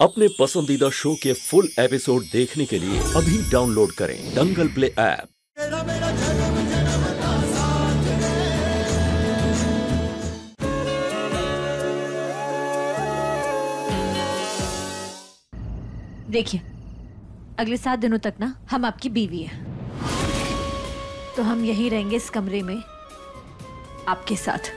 अपने पसंदीदा शो के फुल एपिसोड देखने के लिए अभी डाउनलोड करें दंगल प्ले ऐप। देखिए, अगले सात दिनों तक ना हम आपकी बीवी हैं। तो हम यहीं रहेंगे इस कमरे में आपके साथ।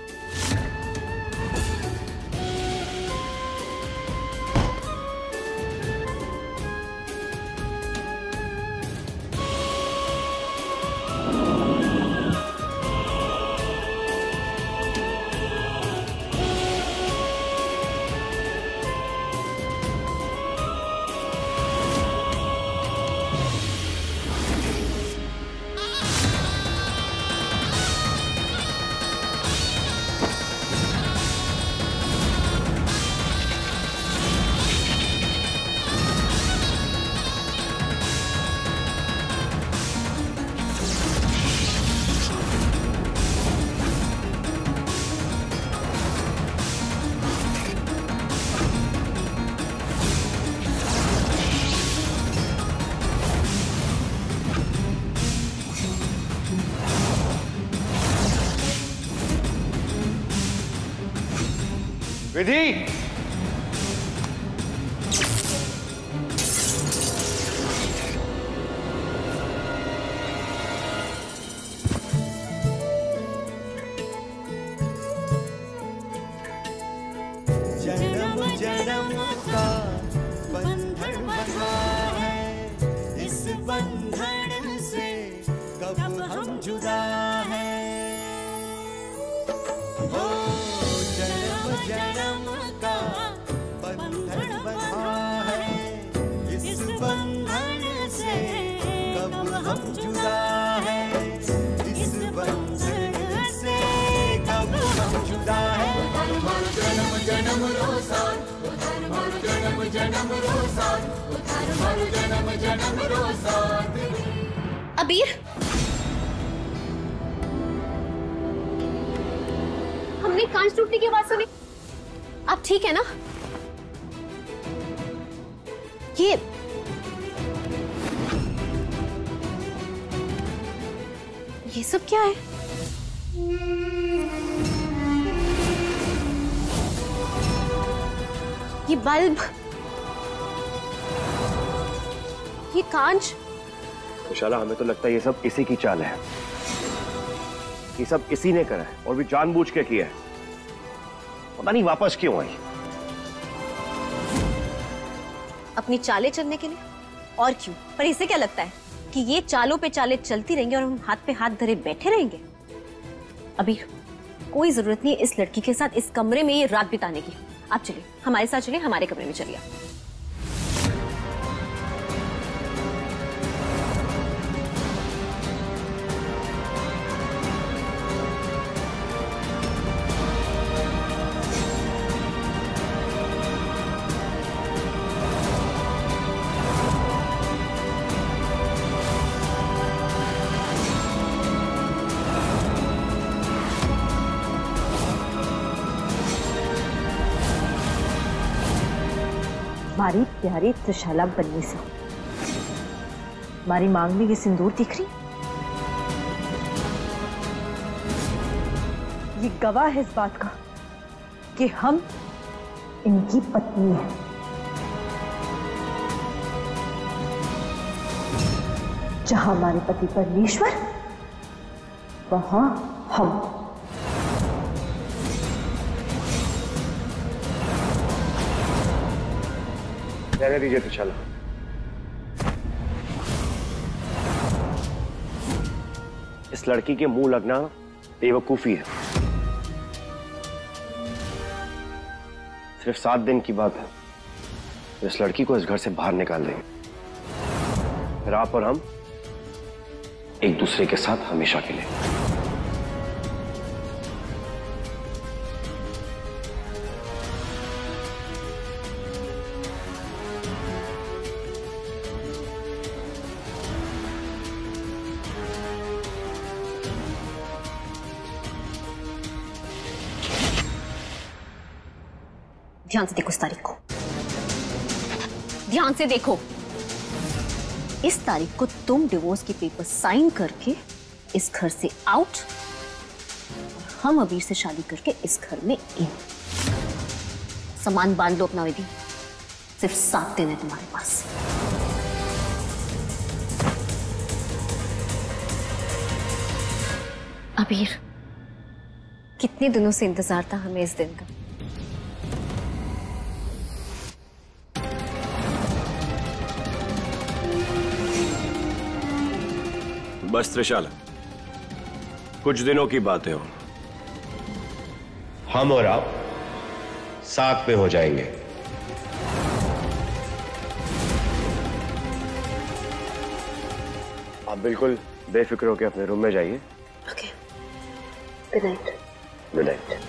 विधि हम जुदा है। इस बंधन से कब हम जुदा है? जन्म जन्म रोसान जन्म जन्म रोसान जन्म जन्म रोसान अबीर। हमने कांच टूटने की आवाज़ सुनी। आप ठीक है ना? ये ये सब क्या है? ये बल्ब? ये कांच? विशाला हमें तो लगता है ये सब इसी की चाल है। ये सब इसी ने करा है और भी जानबूझ के किया है। पता नहीं वापस क्यों आई। अपनी चालें चलने के लिए? और क्यों? पर इसे क्या लगता है? कि ये चालों पे चाले चलती रहेंगे और हम हाथ पे हाथ धरे बैठे रहेंगे। अभी कोई ज़रूरत नहीं इस लड़की के साथ इस कमरे में ये रात बिताने की। आप चलिए, हमारे साथ चलिए, हमारे कमरे में चलिए प्यारी त्रिशाला बन्नी से। हमारी मांग में ये सिंदूर दिख रही? ये गवाह है इस बात का कि हम इनकी पत्नी हैं। जहाँ हमारे पति परमेश्वर, वहाँ हम रहने दीजिए तो चलो इस लड़की के मुँह लगना बेवकूफ़ी है। सिर्फ़ सात दिन की बात है। इस लड़की को इस घर से बाहर निकाल देंगे। फिर आप और हम एक दूसरे के साथ हमेशा के लिए। ध्यान से देखो इस तारीख को ध्यान से देखो इस तारीख को तुम डिवोर्स के पेपर साइन करके इस घर से आउट हम अबीर से शादी करके इस घर में इन सामान बाँध लो अपना विधि सिर्फ़ सात दिन है तुम्हारे पास अबीर कितने दिनों से इंतज़ार था हमें इस दिन का बस त्रिशाला कुछ दिनों की बातें हो। हम और आप साथ में हो जाएँगे। आप बिल्कुल बेफिक्र होकर अपने रूम में जाइए। Okay good night good night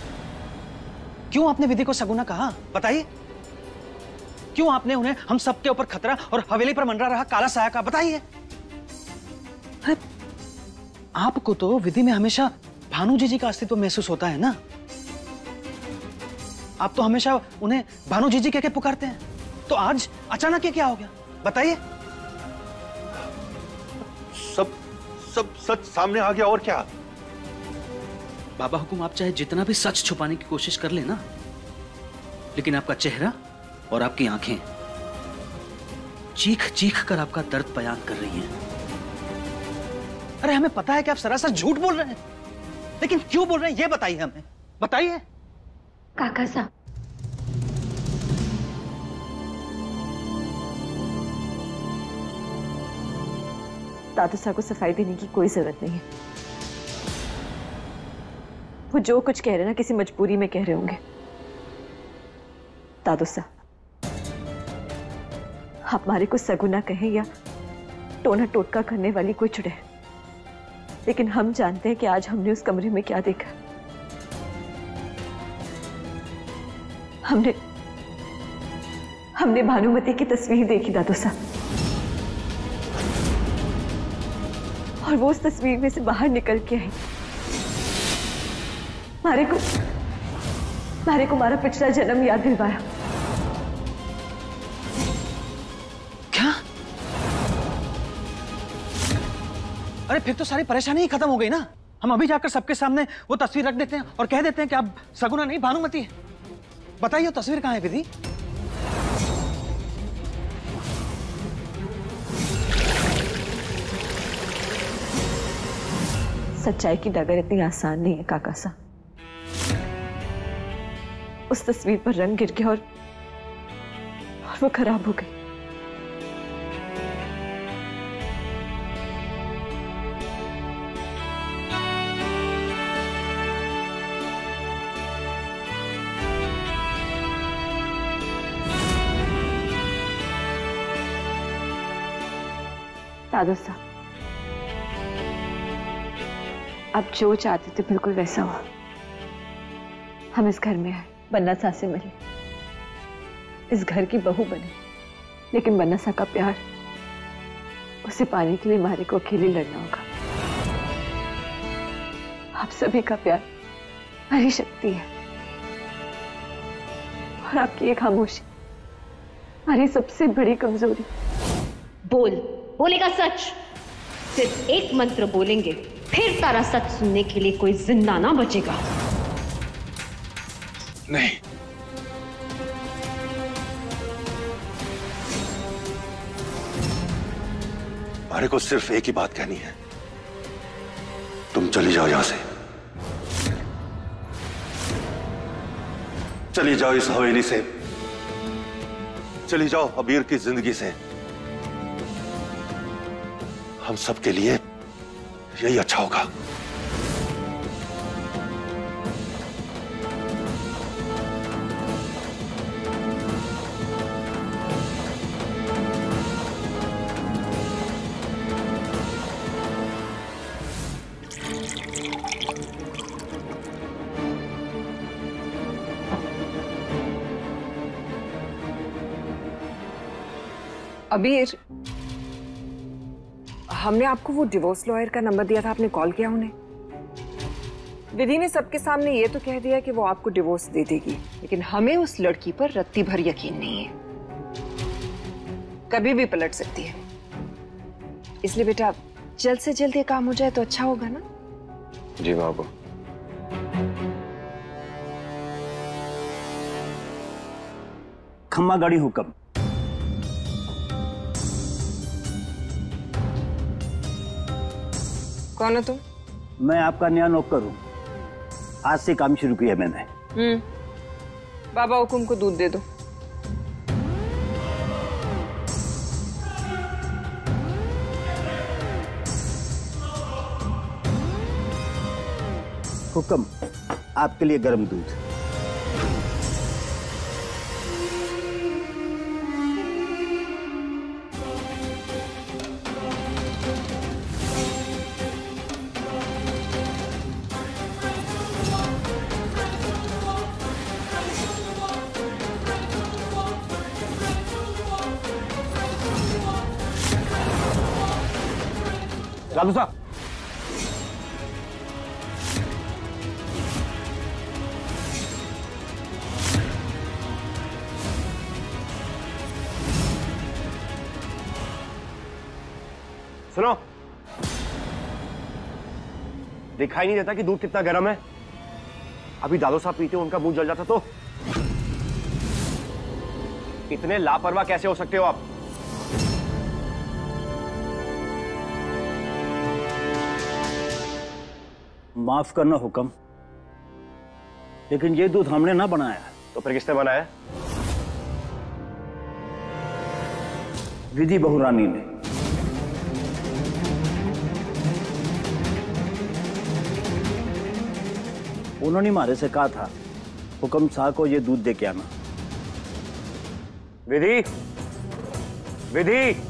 क्यों आपने विधि को सगुना कहा? बताइए। क्यों आपने उन्हें हम सबके ऊपर खतरा और हवेली पर मंडरा रहा काला साया का बताइए। आपको तो विधि में हमेशा भानु जी जी का अस्तित्व महसूस होता है ना? आप तो हमेशा उन्हें भानु जी जी कह के पुकारते हैं। तो आज अचानक क्या हो गया? बताइए। सब सब सच सामने आ गया और क्या? बाबा हुकुम, आप चाहे जितना भी सच छुपाने की कोशिश कर लेना लेकिन आपका चेहरा और आपकी आँखें चीख चीख कर आपका दर्द बयान कर रही हैं। अरे, हमें पता है कि आप सरासर झूठ बोल रहे हैं, लेकिन क्यों बोल रहे हैं, ये बताइए हमें। बताइए। काका साहब। दादू साहब को सफ़ाई देने की कोई ज़रूरत नहीं है। वो जो कुछ कह रहे ना, किसी मजबूरी में कह रहे होंगे। दादू साहब आप हमारे को सगुना कहें या टोना टोटका करने वाली कोई चुड़े। लेकिन हम जानते हैं कि आज हमने उस कमरे में क्या देखा। हमने हमने भानुमति की तस्वीर देखी, दादू साहब और वो उस तस्वीर में से बाहर निकल के आई। मारे को मारे को हमारा पिछला जन्म याद दिलवाया। क्या? अरे फिर तो सारी परेशानी ही खत्म हो गई ना। हम अभी जाकर सबके सामने वो तस्वीर रख देते हैं और कह देते हैं कि अब सगुना नहीं भानुमति है। बताइए वो तस्वीर कहाँ है विधि? सच्चाई की डगर इतनी आसान नहीं है काका सा उस तस्वीर पर रंग गिर गया और, और वो खराब हो गई। दादू साहब आप जो चाहते थे बिल्कुल वैसा हुआ। हम इस घर में आए। बन्ना सा से मिले इस घर की बहू बने, लेकिन बन्ना सा का प्यार, उसे पाने के लिए मारे को अकेले लड़ना होगा। आप सभी का प्यार हमारी शक्ति है। और आपकी एक खामोशी हमारी सबसे बड़ी कमज़ोरी। बोल, बोलेगा सच। सिर्फ़ एक मंत्र बोलेंगे, फिर तारा सच सुनने के लिए कोई ज़िंदा ना बचेगा। नहीं। मारे को सिर्फ़ एक ही बात कहनी है। तुम चली जाओ यहाँ से। चली जाओ इस हवेली से। चली जाओ अबीर की ज़िंदगी से। हम सबके लिए यही अच्छा होगा। अबीर हमने आपको वो डिवोर्स लॉयर का नंबर दिया था आपने कॉल किया उन्हें। विधि ने सबके सामने ये तो कह दिया कि वो आपको डिवोर्स दे देगी लेकिन हमें उस लड़की पर रत्ती भर यकीन नहीं है। कभी भी पलट सकती है। इसलिए बेटा जल्द से जल्द ये काम हो जाए तो अच्छा होगा ना? जी बाबू। खम्मा गाड़ी हुक्म। कौन हो तुम? मैं आपका नया नौकर हूँ। आज से काम शुरू किया मैंने। हम्म। बाबा हुकुम को दूध दे दो। हुक्म आपके लिए गर्म दूध। लालू साहब सुनो। दिखाई नहीं देता कि दूध कितना गर्म है। अभी दादो साहब पीते उनका मुँह जल जाता तो। इतने लापरवाह कैसे हो सकते हो आप? माफ़ करना हुक्म। लेकिन ये दूध हमने ना बनाया। तो फिर किसने बनाया? विधि बहुरानी ने। उन्होंने मारे से कहा था हुक्म शाह को ये दूध दे के आना। विधि? विधि?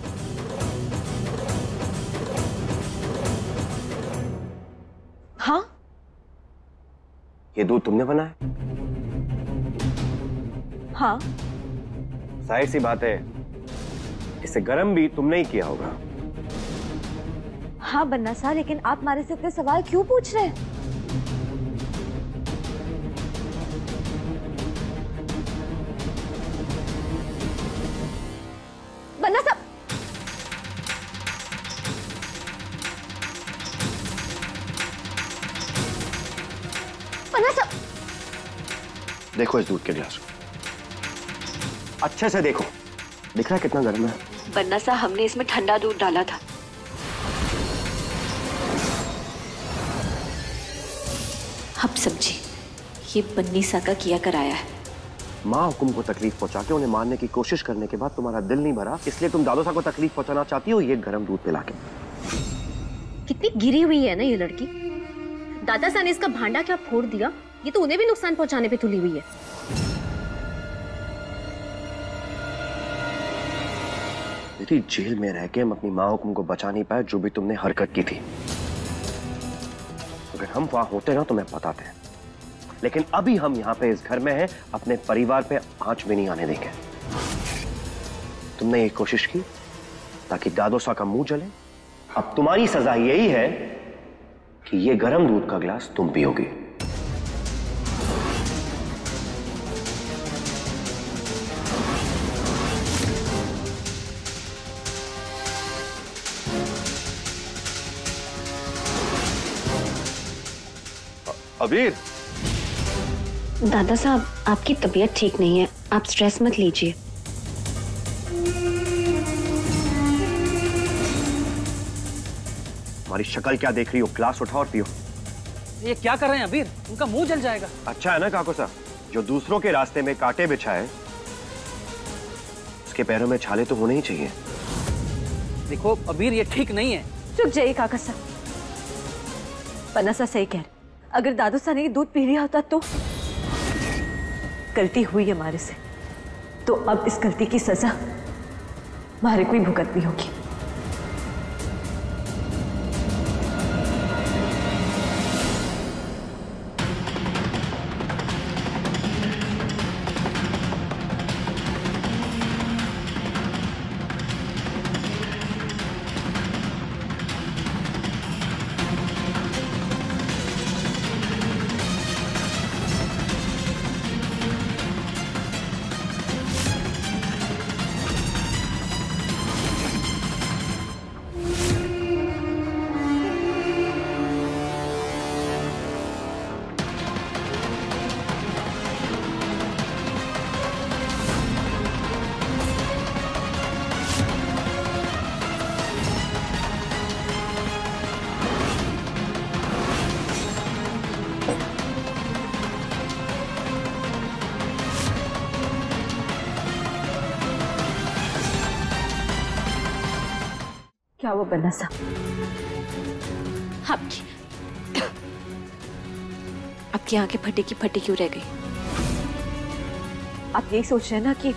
हाँ? ये दूध तुमने बनाया? हाँ। ज़ाहिर सी बात है इसे गर्म भी तुमने ही किया होगा। हाँ बन्ना सा लेकिन आप हमारे से इतने सवाल क्यों पूछ रहे हैं? देखो इस दूध के गिलास। को अच्छे से देखो। दिख रहा है कितना गर्म है। बन्ना सा हमने इसमें ठंडा दूध डाला था। अब समझी ये बन्नी सा का किया कराया है। माँ हुकुम को तकलीफ़ पहुँचा के उन्हें मारने की कोशिश करने के बाद तुम्हारा दिल नहीं भरा इसलिए तुम दादो साहब को तकलीफ़ पहुंचाना चाहती हो ये गर्म दूध पिला के। कितनी गिरी हुई है ना ये लड़की? दादा सा ने इसका भांडा क्या फोड़ दिया? ये तो उन्हें भी नुकसान पहुँचाने पे तुली हुई है। यदि जेल में रह के हम अपनी माँ हुकुम को बचा नहीं पाए, जो भी तुमने हरकत की थी। अगर हम वहाँ होते ना तो मैं बताते लेकिन अभी हम यहाँ पे इस घर में हैं, अपने परिवार पे आँच भी नहीं आने देंगे। तुमने ये कोशिश की, ताकि दादोसा का मुँह जले? अब तुम्हारी सजा यही है कि ये गर्म दूध का गिलास तुम पियोगी। अबीर दादा साहब आपकी तबीयत ठीक नहीं है। आप स्ट्रेस मत लीजिए। हमारी शक्ल क्या देख रही हो? ग्लास उठाओ और पियो। ये क्या कर रहे हैं अबीर? उनका मुँह जल जाएगा। अच्छा है ना काको साहब जो दूसरों के रास्ते में कांटे बिछाए उसके पैरों में छाले तो होने ही चाहिए। देखो अबीर ये ठीक नहीं है। चुप जाइए काका साहब पन्ना सा सही कह रहे अगर दादू सा ने दूध पी लिया होता तो? गलती हुई हमारे से। तो अब इस गलती की सजा हमारे कोई भुगतनी होगी। क्या वो बन्ना सा? आपकी आपकी आँखें फटी की फटी क्यों रह गई? आप यही सोच रहे हैं ना कि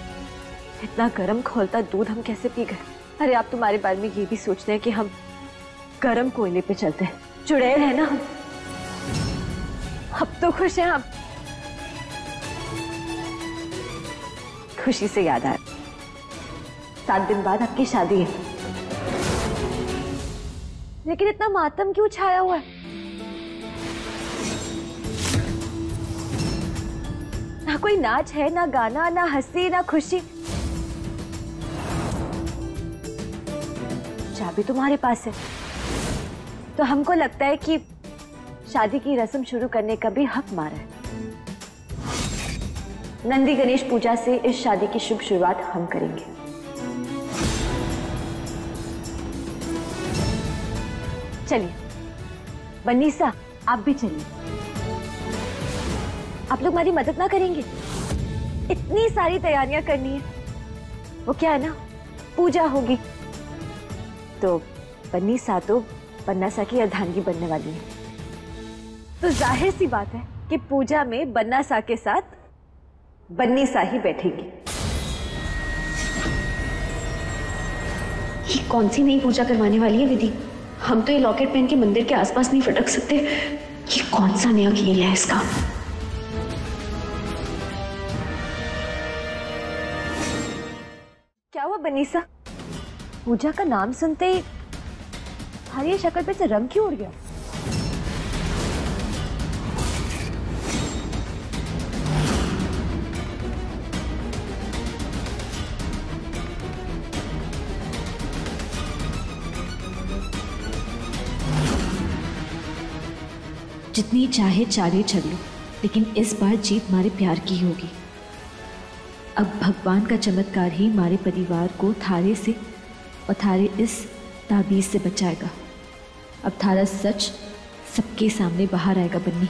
इतना गर्म खोलता दूध हम कैसे पी गए अरे आप तुम्हारे बारे में ये भी सोच रहे हैं कि हम गर्म कोयले पे चलते हैं। चुड़ैल है ना हम। अब तो खुश हैं आप। खुशी से याद आया सात दिन बाद आपकी शादी है। लेकिन इतना मातम क्यों छाया हुआ है? ना कोई नाच है, ना गाना, ना हँसी, ना खुशी। चाबी तुम्हारे पास है। तो हमको लगता है कि शादी की रस्म शुरू करने का भी हक मारा है। नंदी गणेश पूजा से इस शादी की शुभ शुरुआत हम करेंगे। चलिए। बनीसा आप भी चलिए। आप लोग हमारी मदद ना करेंगे। इतनी सारी तैयारियाँ करनी है। वो क्या है ना? पूजा होगी। तो बन्नी सा तो बन्ना सा की अर्धांगी बनने वाली है। तो ज़ाहिर सी बात है कि पूजा में बन्ना सा के साथ बन्नी सा ही बैठेगी। ये कौन सी नई पूजा करवाने वाली है विधि? हम तो ये लॉकेट पहन के मंदिर के आसपास नहीं फटक सकते। ये कौन सा नया खेल है इसका? क्या हुआ, बनीसा? पूजा का नाम सुनते ही हर ये शक्ल पे से रंग क्यों उड़ गया? जितनी चाहे चाले चल लो, लेकिन इस बार जीत मारे प्यार की होगी। अब भगवान का चमत्कार ही मारे परिवार को थारे से और थारे इस ताबीज से बचाएगा। अब थारा सच सबके सामने बाहर आएगा बन्नी।